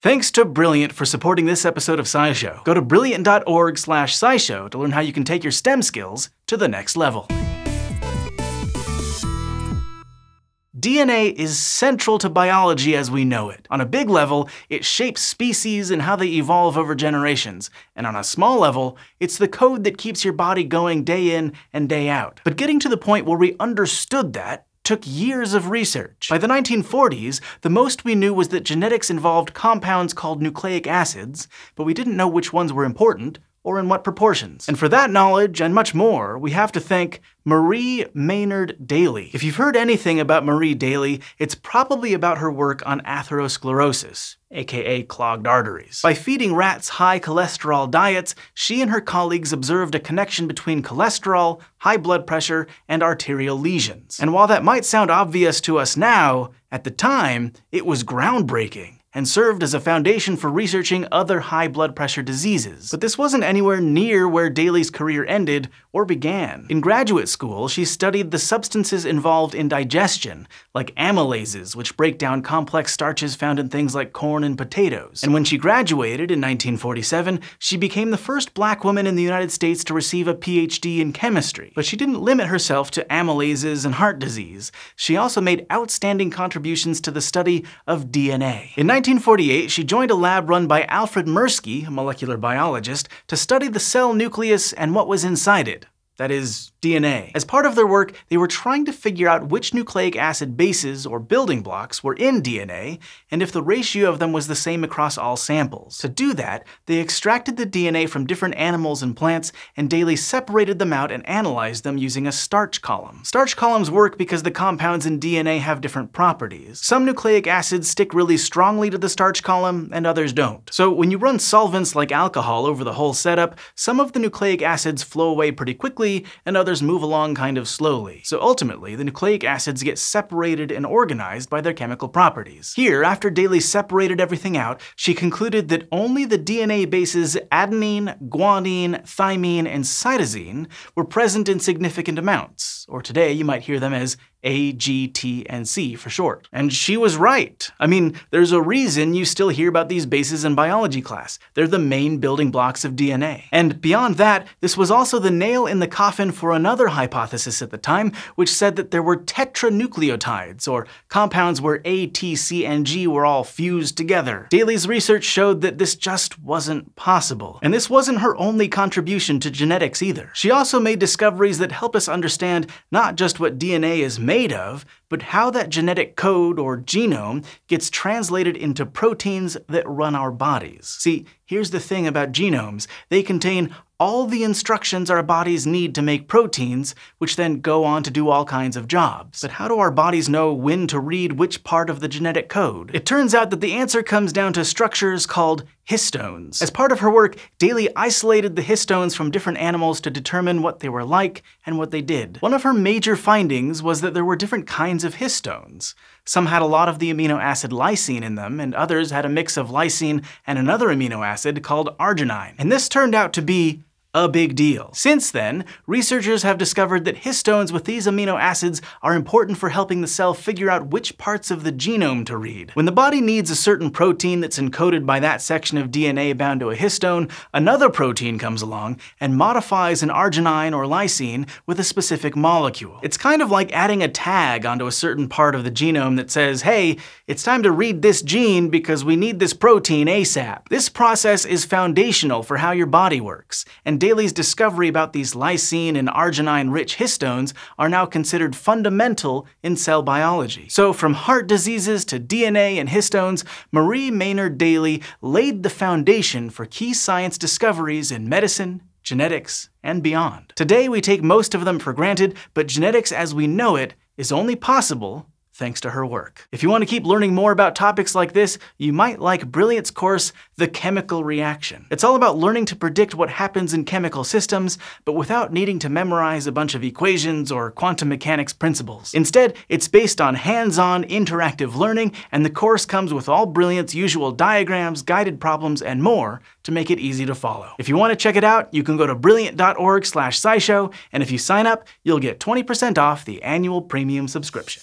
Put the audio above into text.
Thanks to Brilliant for supporting this episode of SciShow. Go to brilliant.org slash scishow to learn how you can take your STEM skills to the next level. DNA is central to biology as we know it. On a big level, it shapes species and how they evolve over generations. And on a small level, it's the code that keeps your body going day in and day out. But getting to the point where we understood that took years of research. By the 1940s, the most we knew was that genetics involved compounds called nucleic acids, but we didn't know which ones were important or in what proportions. And for that knowledge and much more, we have to thank Marie Maynard Daly. If you've heard anything about Marie Daly, it's probably about her work on atherosclerosis, aka clogged arteries. By feeding rats high cholesterol diets, she and her colleagues observed a connection between cholesterol, high blood pressure, and arterial lesions. And while that might sound obvious to us now, at the time, it was groundbreaking and served as a foundation for researching other high blood pressure diseases. But this wasn't anywhere near where Daly's career ended or began. In graduate school, she studied the substances involved in digestion, like amylases, which break down complex starches found in things like corn and potatoes. And when she graduated in 1947, she became the first black woman in the United States to receive a PhD in chemistry. But she didn't limit herself to amylases and heart disease. She also made outstanding contributions to the study of DNA. In 1948, she joined a lab run by Alfred Mirsky, a molecular biologist, to study the cell nucleus and what was inside it. That is, DNA. As part of their work, they were trying to figure out which nucleic acid bases, or building blocks, were in DNA, and if the ratio of them was the same across all samples. To do that, they extracted the DNA from different animals and plants, and Daly separated them out and analyzed them using a starch column. Starch columns work because the compounds in DNA have different properties. Some nucleic acids stick really strongly to the starch column, and others don't. So when you run solvents like alcohol over the whole setup, some of the nucleic acids flow away pretty quickly, and others others move along kind of slowly. So ultimately, the nucleic acids get separated and organized by their chemical properties. Here, after Daly separated everything out, she concluded that only the DNA bases adenine, guanine, thymine, and cytosine were present in significant amounts, or today you might hear them as a, G, T, and C for short. And she was right. I mean, there's a reason you still hear about these bases in biology class. They're the main building blocks of DNA. And beyond that, this was also the nail in the coffin for another hypothesis at the time, which said that there were tetranucleotides, or compounds where A, T, C, and G were all fused together. Daly's research showed that this just wasn't possible. And this wasn't her only contribution to genetics either. She also made discoveries that help us understand not just what DNA is made of, but how that genetic code or genome gets translated into proteins that run our bodies. See, here's the thing about genomes. They contain all the instructions our bodies need to make proteins, which then go on to do all kinds of jobs. But how do our bodies know when to read which part of the genetic code? It turns out that the answer comes down to structures called histones. As part of her work, Daly isolated the histones from different animals to determine what they were like and what they did. One of her major findings was that there were different kinds of histones. Some had a lot of the amino acid lysine in them, and others had a mix of lysine and another amino acid called arginine. And this turned out to be a big deal. Since then, researchers have discovered that histones with these amino acids are important for helping the cell figure out which parts of the genome to read. When the body needs a certain protein that's encoded by that section of DNA bound to a histone, another protein comes along and modifies an arginine or lysine with a specific molecule. It's kind of like adding a tag onto a certain part of the genome that says, hey, it's time to read this gene because we need this protein ASAP. This process is foundational for how your body works, and Daly's discovery about these lysine and arginine-rich histones are now considered fundamental in cell biology. So from heart diseases to DNA and histones, Marie Maynard Daly laid the foundation for key science discoveries in medicine, genetics, and beyond. Today we take most of them for granted, but genetics as we know it is only possible thanks to her work. If you want to keep learning more about topics like this, you might like Brilliant's course, The Chemical Reaction. It's all about learning to predict what happens in chemical systems, but without needing to memorize a bunch of equations or quantum mechanics principles. Instead, it's based on hands-on interactive learning, and the course comes with all Brilliant's usual diagrams, guided problems, and more to make it easy to follow. If you want to check it out, you can go to brilliant.org slash scishow, and if you sign up, you'll get 20% off the annual premium subscription.